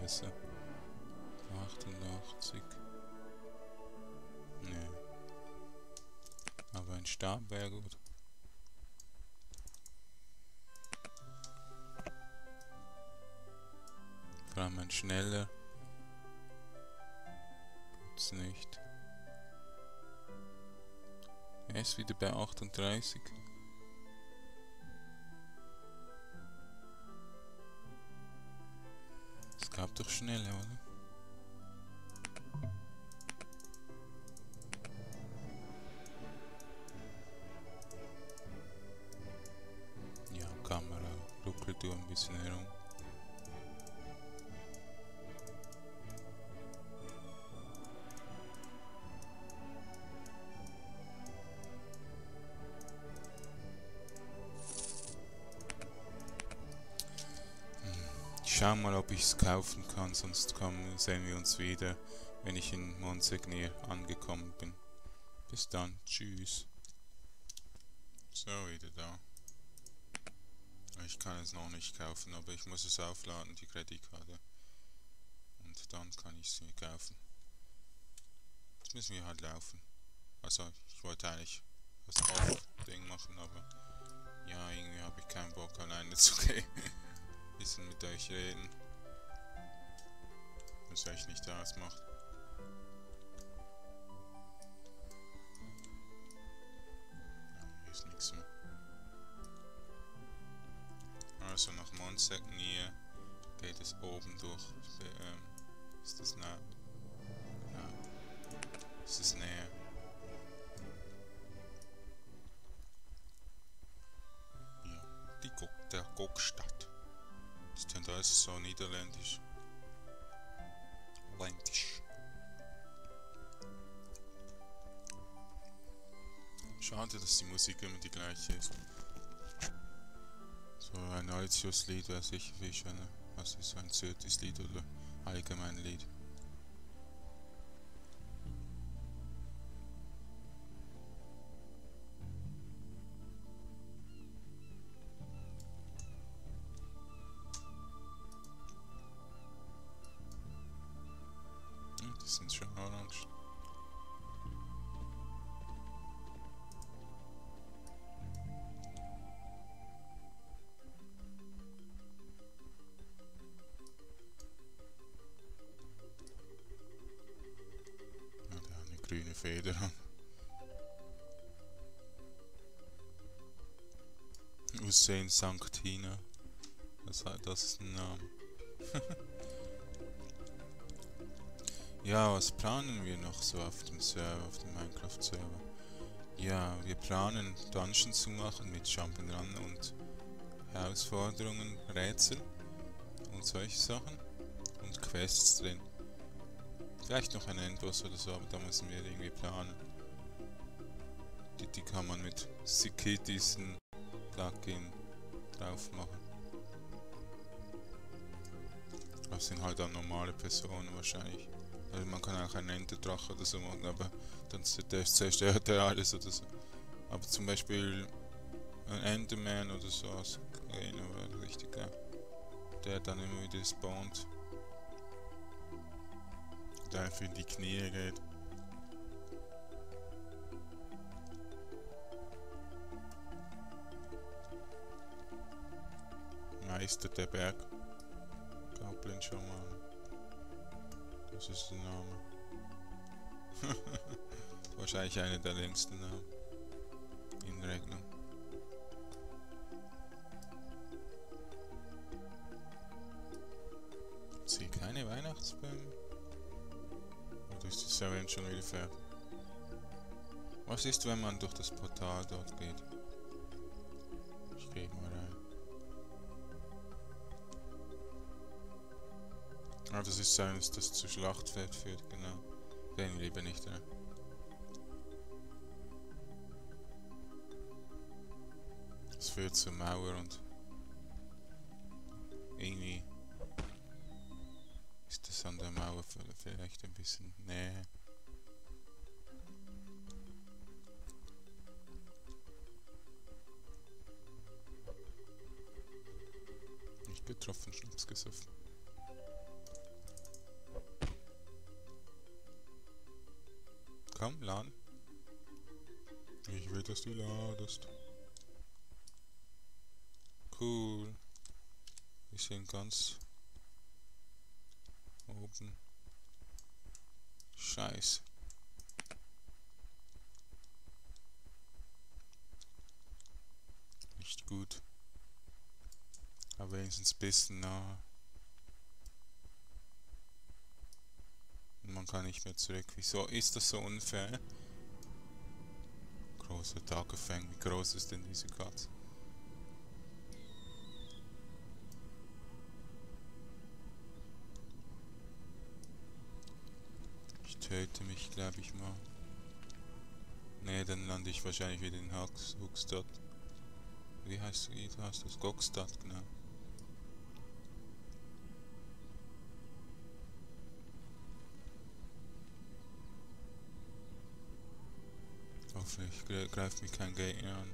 besser. 88. Nee. Aber ein Stab wäre gut. Vor allem ein schneller. Gibt's nicht. Er ist wieder bei 38. gab doch schneller, oder? Ja, Kamera ruckelt du ein bisschen herum. Mal, ob ich es kaufen kann, sonst kommen, sehen wir uns wieder, wenn ich in Monsegnir angekommen bin. Bis dann, tschüss. So, wieder da. Ich kann es noch nicht kaufen, aber ich muss es aufladen, die Kreditkarte. Und dann kann ich es mir kaufen. Jetzt müssen wir halt laufen. Also, ich wollte eigentlich das Off-Ding machen, aber ja, irgendwie habe ich keinen Bock alleine zu gehen. Bisschen mit euch reden. Was euch nicht ausmacht. Ja, hier ist nichts mehr. Also nach Montagnir geht es oben durch. Ähm, ist das nah? Ja. Ist das näher? Ja, die Guck, der Guckstadt. Das klingt alles so niederländisch. Ländisch. Schade, dass die Musik immer die gleiche ist. So ein Altius-Lied wäre sicher viel schöner. Was ist ein Zürtis-Lied oder allgemein Lied? Sind schon orange. Eine grüne Feder an. Hussein Sanktina. Das, das ist ein Name. ja, was planen wir noch so auf dem Server, auf dem Minecraft-Server? Ja, wir planen Dungeons zu machen mit Jump'n'Run und Herausforderungen, Rätsel und solche Sachen. Und Quests drin. Vielleicht noch ein Endboss oder so, aber da müssen wir irgendwie planen. Die, die kann man mit Sikitisen Plugin drauf machen. Das sind halt dann normale Personen wahrscheinlich. Also man kann auch einen Enderdrache oder so machen, aber dann zerstört er alles oder so. Aber zum Beispiel ein Enderman oder so Arena wäre richtig geil. Der dann immer wieder spawnt. Der einfach in die Knie geht. Meister der Berg. Goblin schon mal. Das ist der Name. Wahrscheinlich einer der längsten Namen. In Rechnung. Sehe keine Weihnachtsbäume. Oder ist die Serien schon wieder fertig? Was ist, wenn man durch das Portal dort geht? Ah, das ist eines, das zu Schlachtfeld führt, genau. Wir lieber nicht rein. Es führt zur Mauer und irgendwie ist das an der Mauer vielleicht ein bisschen näher. Nicht getroffen, Schnaps gesoffen. Komm, laden. Ich will, dass du ladest. Cool. Wir sind ganz oben. Scheiße. Nicht gut. Aber wenigstens ein bisschen nah. Kann nicht mehr zurück. Wieso ist das so unfair? Großer Tagefang. Wie groß ist denn diese Katze? Ich töte mich, glaube ich mal. Ne, dann lande ich wahrscheinlich wieder in Huckstadt. Wie heißt, wie heißt das? Gokstadt, genau. Hoffentlich greift mich kein Gegner an.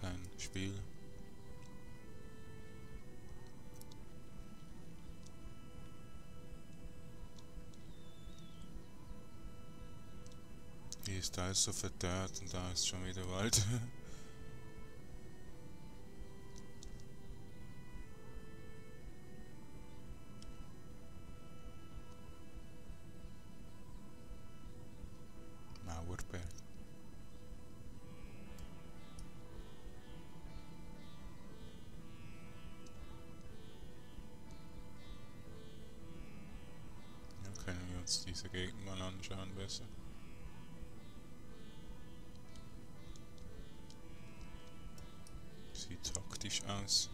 Kein Spiel. Hier ist alles so verdörrt und da ist schon wieder Wald. uns diese Gegend mal anschauen besser. Sieht taktisch aus.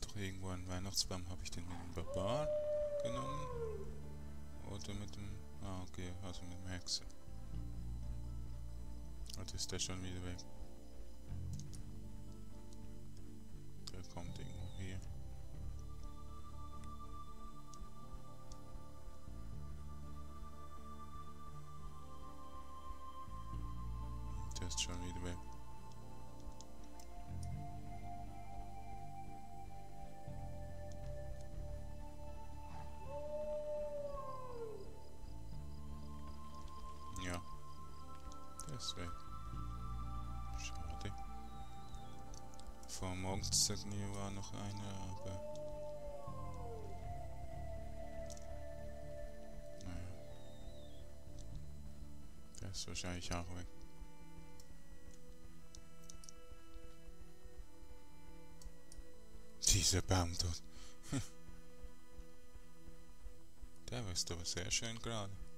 Doch irgendwo ein Weihnachtsbaum. Habe ich den mit dem Barbar genommen? Oder mit dem... Ah, okay, also mit dem Hexer. Oder ist der schon wieder weg? Der kommt irgendwo hier. Der ist schon wieder weg. Weg. Schade. Vor Monstergnie war noch einer, aber... Naja. Der ist wahrscheinlich auch weg. Dieser Baum dort. Der ist aber sehr schön gerade.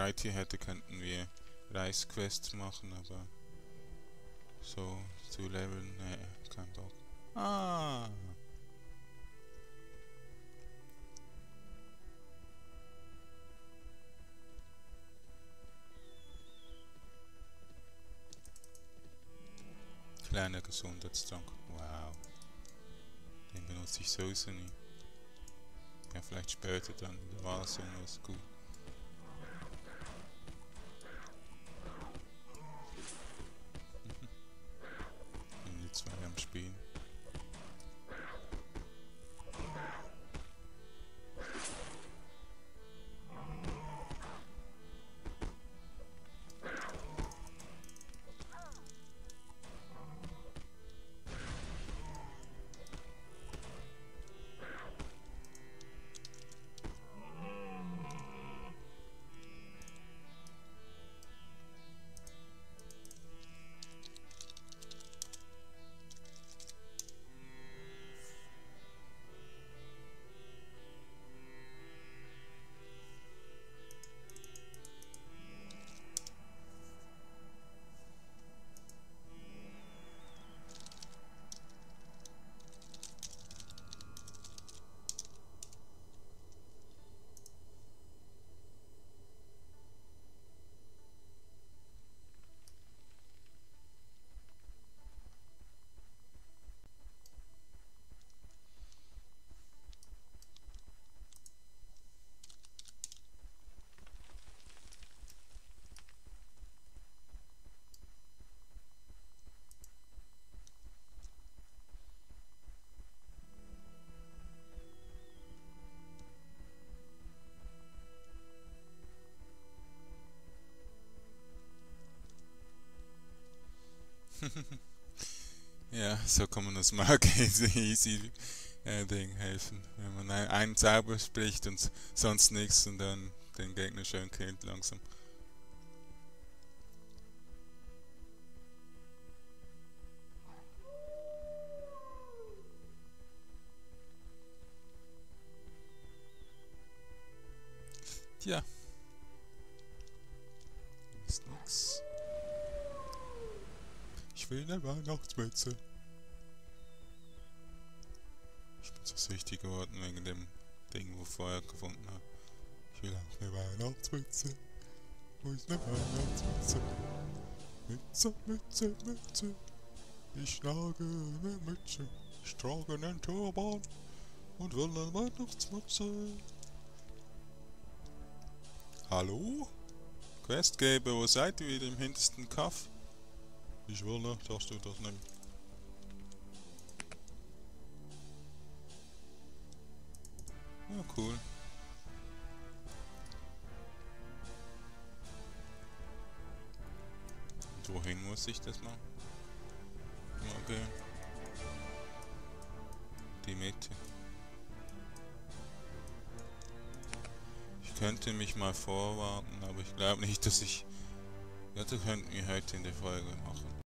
Reittier hätte, könnten wir Reisquests machen, aber so zu leveln, ne, kein Bock. Ah! Kleiner Gesundheitstrank. Wow. Den benutze ich sowieso nie. Ja, vielleicht später dann. Der Wahlsinn ist gut. So kann man das Marke easy äh, Ding helfen. Wenn man ein, einen Zauber spricht und sonst nichts und dann den Gegner schön killt langsam. Tja. Ist nix. Ich will eine Weihnachtsmütze. Süchtig geworden wegen dem Ding, wo vorher gefunden habe. Ich will auch eine Weihnachtsmütze. Wo ist eine Weihnachtsmütze? Mütze, Mütze, Mütze. Ich trage eine Mütze. Ich trage einen Turban und will eine Weihnachtsmütze. Hallo? Questgeber, wo seid ihr wieder im hintersten Kaff? Ich will nicht, dass du das nimmst. Cool. Und wohin muss ich das machen? Okay. Die Mitte. Ich könnte mich mal vorwarten, aber ich glaube nicht, dass ich... Ja, das könnten wir heute in der Folge machen.